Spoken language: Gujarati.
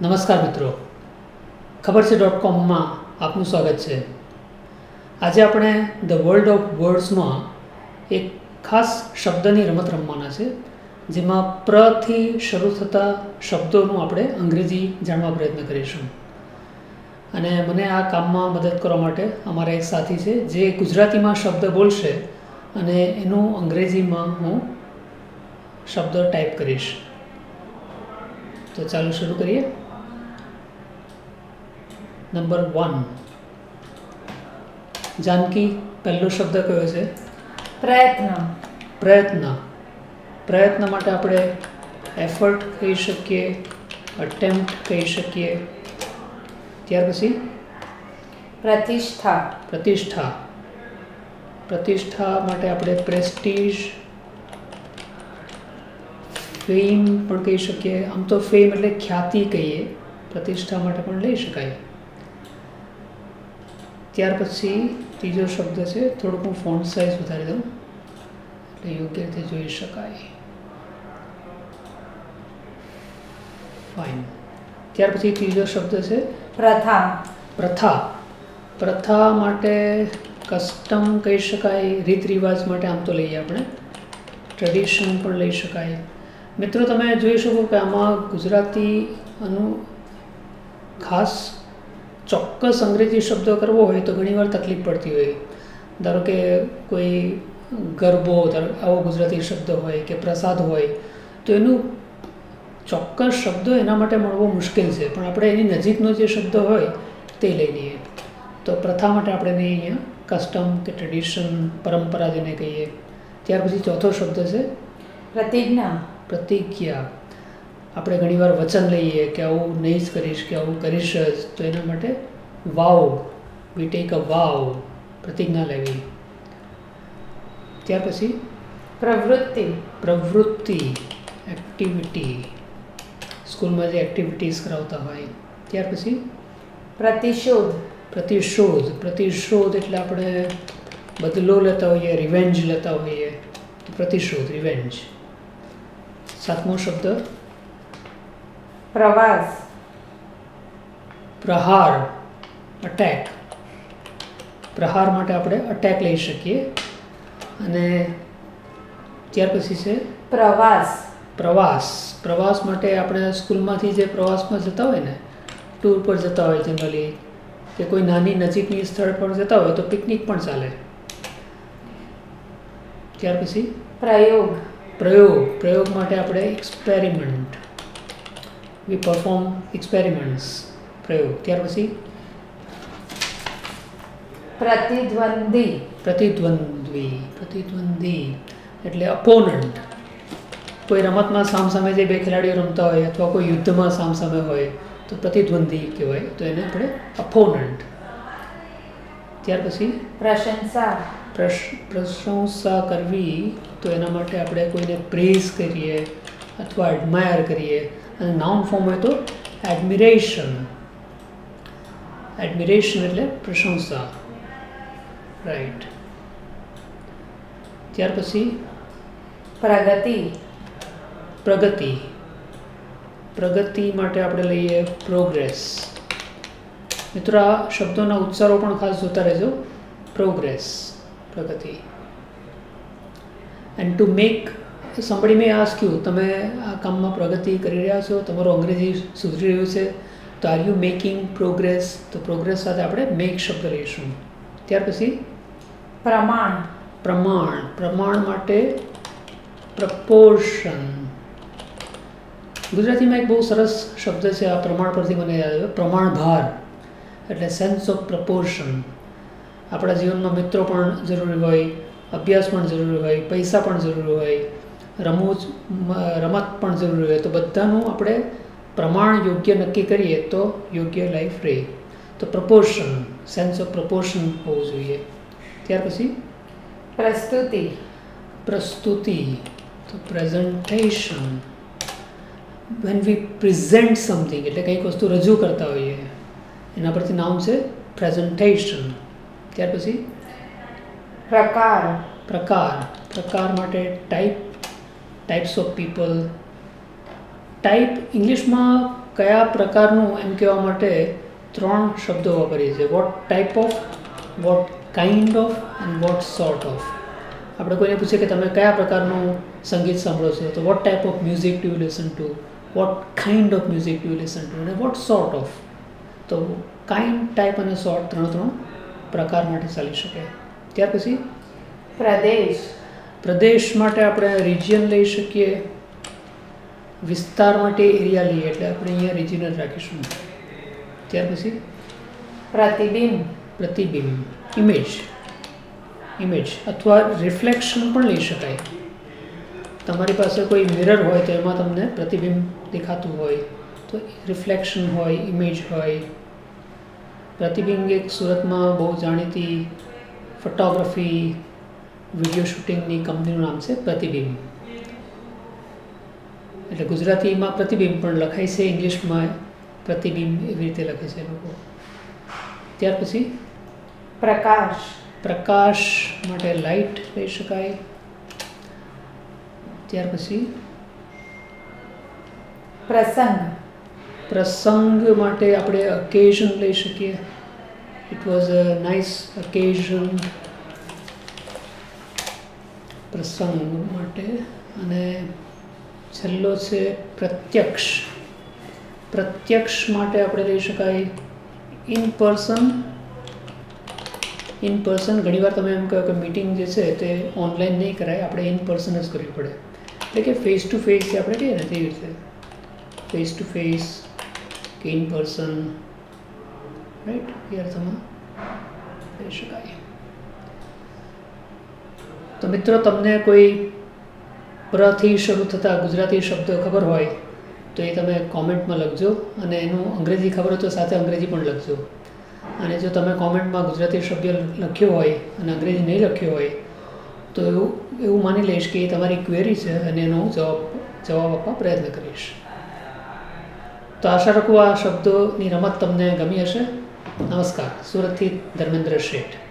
નમસ્કાર મિત્રો. ખબર છે ડોટ કોમમાં આપનું સ્વાગત છે. આજે આપણે ધ વર્લ્ડ ઓફ વર્ડ્સમાં એક ખાસ શબ્દની રમત રમવાના છે, જેમાં પ્રથી શરૂ થતા શબ્દોનું આપણે અંગ્રેજી જાણવા પ્રયત્ન કરીશું. અને મને આ કામમાં મદદ કરવા માટે અમારા એક સાથી છે, જે ગુજરાતીમાં શબ્દ બોલશે અને એનું અંગ્રેજીમાં હું શબ્દ ટાઈપ કરીશ. તો ચાલો શરૂ કરીએ. નંબર વન જાનકી પહેલો શબ્દ કયો છે? પ્રયત્ન પ્રયત્ન પ્રયત્ન માટે આપણે એફર્ટ કહી શકીએ અટેમ્પ્ટ કહી શકીએ. ત્યાર પછી? પ્રતિષ્ઠા। પ્રતિષ્ઠા. પ્રતિષ્ઠા માટે આપણે પ્રેસ્ટીજ ફેમ પણ કહી શકીએ. આમ તો ફેમ એટલે ખ્યાતિ કહીએ. પ્રતિષ્ઠા માટે પણ લઈ શકાય. ત્યાર પછી ત્રીજો શબ્દ છે થોડુંક હું ફોન્ટ સાઇઝ વધારી દઉં. એટલે યોગ્ય રીતે જોઈ શકાય. ફાઇન ત્યાર પછી ત્રીજો શબ્દ છે પ્રથા. પ્રથા. પ્રથા માટે કસ્ટમ કહી શકાય રીત રિવાજ માટે આમ તો લઈએ આપણે. ટ્રેડિશન પણ લઈ શકાય. મિત્રો તમે જોઈ શકો કે આમાં ગુજરાતીનું ખાસ ચોક્કસ અંગ્રેજી શબ્દ કરવો હોય તો ઘણીવાર તકલીફ પડતી હોય. ધારો કે કોઈ ગરબો ધારો આવો ગુજરાતી શબ્દ હોય કે પ્રસાદ હોય તો એનું ચોક્કસ શબ્દ એના માટે મળવો મુશ્કેલ છે. પણ આપણે એની નજીકનો જે શબ્દ હોય તે લઈ લઈએ. તો પ્રથા માટે આપણે એને અહીંયા કસ્ટમ કે ટ્રેડિશન પરંપરા જેને કહીએ. ત્યાર પછી ચોથો શબ્દ છે પ્રતિજ્ઞા. પ્રતિજ્ઞા. આપણે ઘણીવાર વચન લઈએ કે આવું નહીં જ કરીશ કે આવું કરીશ જ તો એના માટે વાવ વી ટેક અ વાવ પ્રતિજ્ઞા લેવી. ત્યાર પછી પ્રવૃત્તિ. પ્રવૃત્તિ એક્ટિવિટી સ્કૂલમાં જે એક્ટિવિટીઝ કરાવતા હોય ત્યાર પછી પ્રતિશોધ. પ્રતિશોધ. પ્રતિશોધ એટલે આપણે બદલો લેતા હોઈએ રિવેન્જ લેતા હોઈએ પ્રતિશોધ રિવેન્જ સાતમો શબ્દ પ્રવાસ. પ્રહાર અટેક પ્રહાર માટે આપણે અટેક લઈ શકીએ. અને ત્યાર પછી છે પ્રવાસ. પ્રવાસ. પ્રવાસ માટે આપણે સ્કૂલમાંથી જે પ્રવાસમાં જતા હોય ને ટૂર પર જતા હોય જનરલી કે કોઈ નાની નજીકની સ્થળ પર જતા હોય તો પિકનિક પણ ચાલે. ત્યાર પછી પ્રયોગ. પ્રયોગ. પ્રયોગ માટે આપણે એક્સપેરિમેન્ટ વી પરફોર્મ એક્સપેરિમેન્ટ્સ પ્રયોગ. ત્યાર પછી? પ્રતિદ્વંદી પ્રતિદ્વંદ્વી. પ્રતિદ્વંદી એટલે અપોનન્ટ કોઈ રમતમાં સામસામે જે બે ખેલાડીઓ રમતા હોય અથવા કોઈ યુદ્ધમાં સામસામે હોય તો પ્રતિદ્વંદી કહેવાય. તો એને આપણે અપોનન્ટ ત્યાર પછી? પ્રશંસા. પ્રશ- પ્રશંસા કરવી તો એના માટે આપણે કોઈને પ્રેઝ કરીએ. અથવા એડમાયર કરીએ. અને નાઉન ફોર્મ હોય તો એડમિરેશન એડમિરેશન એટલે પ્રશંસા. રાઈટ ત્યાર પછી પ્રગતિ. પ્રગતિ. પ્રગતિ માટે આપણે લઈએ પ્રોગ્રેસ મિત્રો આ શબ્દોના ઉચ્ચારો પણ ખાસ જોતા રહેજો. પ્રોગ્રેસ પ્રગતિ. એન્ડ ટુ મેક somebody મેં ask કહ્યું તમે આ કામમાં પ્રગતિ કરી રહ્યા છો તમારું અંગ્રેજી સુધરી રહ્યું છે તો આર યુ મેકિંગ પ્રોગ્રેસ તો પ્રોગ્રેસ સાથે આપણે મેક શબ્દ લઈશું ત્યાર પછી પ્રમાણ. પ્રમાણ. પ્રમાણ માટે પ્રપોર્શન. ગુજરાતીમાં એક બહુ સરસ શબ્દ છે આ પ્રમાણ પરથી મને યાદ આવ્યો પ્રમાણભાર. એટલે સેન્સ ઓફ પ્રપોર્શન આપણા જીવનમાં મિત્રો પણ જરૂરી હોય અભ્યાસ પણ જરૂરી હોય પૈસા પણ જરૂરી હોય રમૂજ મ- રમત પણ જરૂરી હોય. તો બધાનું આપણે પ્રમાણ યોગ્ય નક્કી કરીએ તો યોગ્ય લાઈફ રહે. તો પ્રપોર્શન સેન્સ ઓફ પ્રપોર્શન હોવું જોઈએ. ત્યાર પછી? પ્રસ્તુતિ. પ્રસ્તુતિ. તો presentation when we present something એટલે કંઈક વસ્તુ રજૂ કરતા હોઈએ. એના પરથી નામ છે પ્રેઝન્ટેશન ત્યાર પછી? પ્રકાર. પ્રકાર. પ્રકાર માટે type types of people type ઇંગ્લિશમાં કયા પ્રકારનું એમ કહેવા માટે ત્રણ શબ્દો વાપરીએ છીએ. What type of what kind of and what sort of આપણે કોઈને પૂછીએ કે તમે કયા પ્રકારનું સંગીત સાંભળો છો, તો what type of music to listen to what kind of music to listen to અને વોટ સોર્ટ ઓફ તો કાઇન્ડ ટાઈપ અને સોર્ટ ત્રણ ત્રણ પ્રકાર માટે ચાલી શકે. ત્યાર પછી? પ્રદેશ. પ્રદેશ માટે આપણે રિજિયન લઈ શકીએ. વિસ્તાર માટે એરિયા લઈએ એટલે આપણે અહીંયા રિજિયનલ રાખીશું. ત્યાર પછી પ્રતિબિંબ. પ્રતિબિંબ. ઇમેજ ઇમેજ અથવા રિફ્લેક્શન પણ લઈ શકાય. તમારી પાસે કોઈ મિરર હોય તો એમાં તમને પ્રતિબિંબ દેખાતું હોય. તો રિફ્લેક્શન હોય ઇમેજ હોય. પ્રતિબિંબ એક સુરતમાં બહુ જાણીતી ફોટોગ્રાફી વીડિયો શૂટિંગની કંપનીનું નામ છે પ્રતિબિંબ. એટલે ગુજરાતીમાં પ્રતિબિંબ પણ લખાય છે ઇંગ્લિશમાં પ્રતિબિંબ એવી રીતે લખે છે લોકો. ત્યાર પછી પ્રકાશ. પ્રકાશ માટે લાઇટ લઈ શકાય. ત્યાર પછી પ્રસંગ. પ્રસંગ માટે આપણે અકેશન લઈ શકીએ. It was a nice occasion પ્રસંગ માટે અને છેલ્લો છે પ્રત્યક્ષ. પ્રત્યક્ષ માટે આપણે લઈ શકાય ઇન પર્સન ઇન પર્સન ઘણીવાર તમે એમ કહો કે મિટિંગ જે છે તે ઓનલાઈન નહીં કરાય, આપણે ઇન પર્સન જ કરવી પડે. એટલે કે ફેસ ટુ ફેસ જે આપણે કહીએ ને તેવી રીતે. ફેસ ટુ ફેસ કે ઇન પર્સન રાઈટ એ અર્થમાં કહી શકાય. તો મિત્રો, તમને કોઈ પ્રથી શરૂ થતા ગુજરાતી શબ્દો ખબર હોય, તો એ તમે કોમેન્ટમાં લખજો અને એનું અંગ્રેજી ખબર હોય તો સાથે અંગ્રેજી પણ લખજો. અને જો તમે કોમેન્ટમાં ગુજરાતી શબ્દ લખ્યો હોય અને અંગ્રેજી નહીં લખ્યો હોય, તો એવું એવું માની લઈશ કે એ તમારી ક્વેરી છે અને એનો હું જવાબ જવાબ આપવા પ્રયત્ન કરીશ. તો આશા રાખું આ શબ્દોની રમત તમને ગમી હશે. નમસ્કાર. સુરતથી ધર્મેન્દ્ર શેઠ.